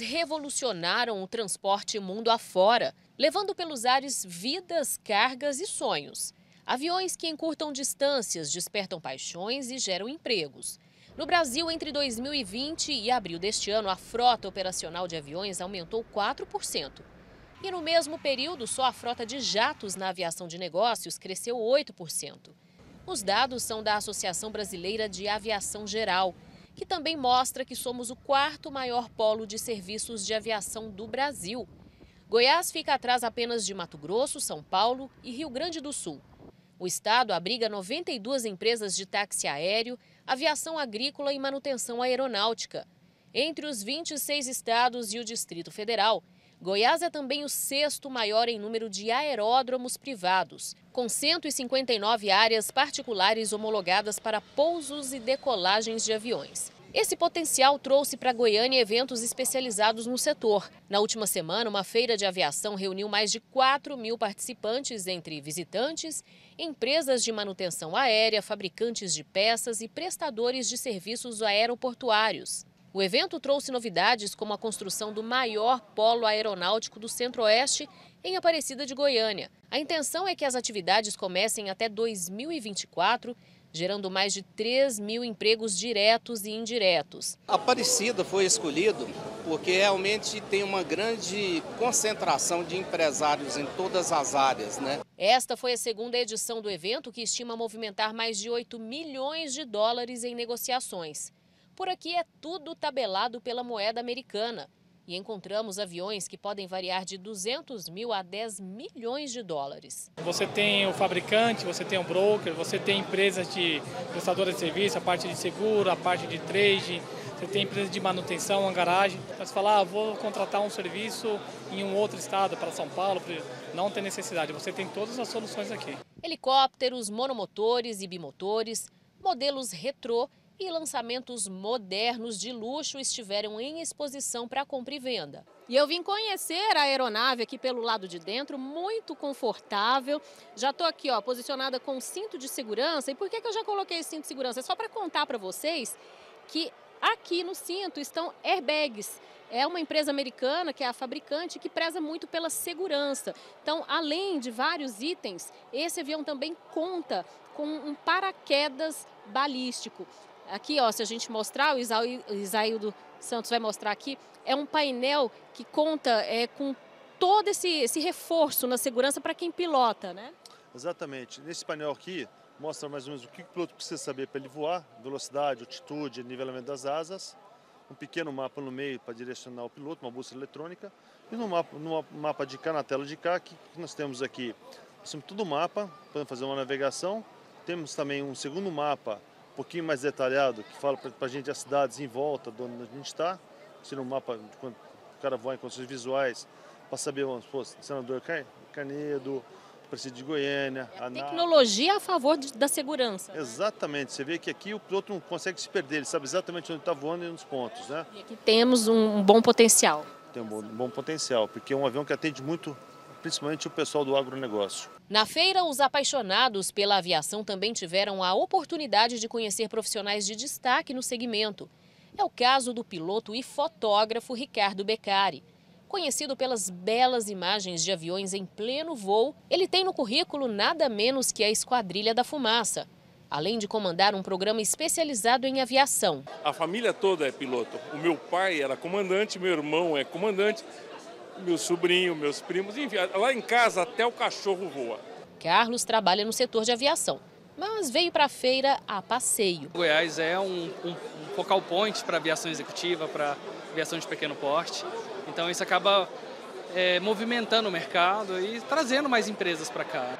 revolucionaram o transporte mundo afora, levando pelos ares vidas, cargas e sonhos. Aviões que encurtam distâncias, despertam paixões e geram empregos. No Brasil, entre 2020 e abril deste ano, a frota operacional de aviões aumentou 4%. E no mesmo período, só a frota de jatos na aviação de negócios cresceu 8%. Os dados são da Associação Brasileira de Aviação Geral, que também mostra que somos o quarto maior polo de serviços de aviação do Brasil. Goiás fica atrás apenas de Mato Grosso, São Paulo e Rio Grande do Sul. O estado abriga 92 empresas de táxi aéreo, aviação agrícola e manutenção aeronáutica. Entre os 26 estados e o Distrito Federal, Goiás é também o sexto maior em número de aeródromos privados, com 159 áreas particulares homologadas para pousos e decolagens de aviões. Esse potencial trouxe para Goiânia eventos especializados no setor. Na última semana, uma feira de aviação reuniu mais de 4 mil participantes, entre visitantes, empresas de manutenção aérea, fabricantes de peças e prestadores de serviços aeroportuários. O evento trouxe novidades como a construção do maior polo aeronáutico do Centro-Oeste em Aparecida de Goiânia. A intenção é que as atividades comecem até 2024, gerando mais de 3 mil empregos diretos e indiretos. Aparecida foi escolhido porque realmente tem uma grande concentração de empresários em todas as áreas, né? Esta foi a segunda edição do evento que estima movimentar mais de 8 milhões de dólares em negociações. Por aqui é tudo tabelado pela moeda americana e encontramos aviões que podem variar de 200 mil a 10 milhões de dólares. Você tem o fabricante, você tem o broker, você tem empresas de prestadoras de serviço, a parte de seguro, a parte de trade, você tem empresas de manutenção, uma garagem. Você fala, ah, vou contratar um serviço em um outro estado, para São Paulo, não tem necessidade. Você tem todas as soluções aqui. Helicópteros, monomotores e bimotores, modelos retrô e lançamentos modernos de luxo estiveram em exposição para compra e venda. E eu vim conhecer a aeronave aqui pelo lado de dentro, muito confortável. Já estou aqui, ó, posicionada com cinto de segurança. E por que, que eu já coloquei cinto de segurança? É só para contar para vocês que aqui no cinto estão airbags. É uma empresa americana que é a fabricante que preza muito pela segurança. Então, além de vários itens, esse avião também conta com um paraquedas balístico. Aqui, ó, se a gente mostrar, o Isaíldo Santos vai mostrar aqui, é um painel que conta é, com todo esse, esse reforço na segurança para quem pilota, né? Exatamente. Nesse painel aqui, mostra mais ou menos o que o piloto precisa saber para ele voar, velocidade, altitude, nivelamento das asas, um pequeno mapa no meio para direcionar o piloto, uma bússola eletrônica, e no mapa, no mapa de cá, na tela de cá, que nós temos aqui, nós temos todo o mapa, para fazer uma navegação, temos também um segundo mapa pouquinho mais detalhado, que fala para a gente as cidades em volta de onde a gente está, tira um mapa quando o cara voa em condições visuais, para saber, vamos supor, senador Canedo, prefeito de Goiânia. É a, tecnologia a favor de, da segurança. Né? Exatamente, você vê que aqui o piloto não consegue se perder, ele sabe exatamente onde está voando e nos pontos. Né? E aqui temos um, um bom potencial. Tem um bom, um bom potencial, porque é um avião que atende muito principalmente o pessoal do agronegócio. Na feira, os apaixonados pela aviação também tiveram a oportunidade de conhecer profissionais de destaque no segmento. É o caso do piloto e fotógrafo Ricardo Beccari. Conhecido pelas belas imagens de aviões em pleno voo, ele tem no currículo nada menos que a Esquadrilha da Fumaça, além de comandar um programa especializado em aviação. A família toda é piloto. O meu pai era comandante, meu irmão é comandante meu sobrinho, meus primos, enfim, lá em casa até o cachorro voa. Carlos trabalha no setor de aviação, mas veio para a feira a passeio. Goiás é um, um, um focal point para aviação executiva, para aviação de pequeno porte, então isso acaba é, movimentando o mercado e trazendo mais empresas para cá.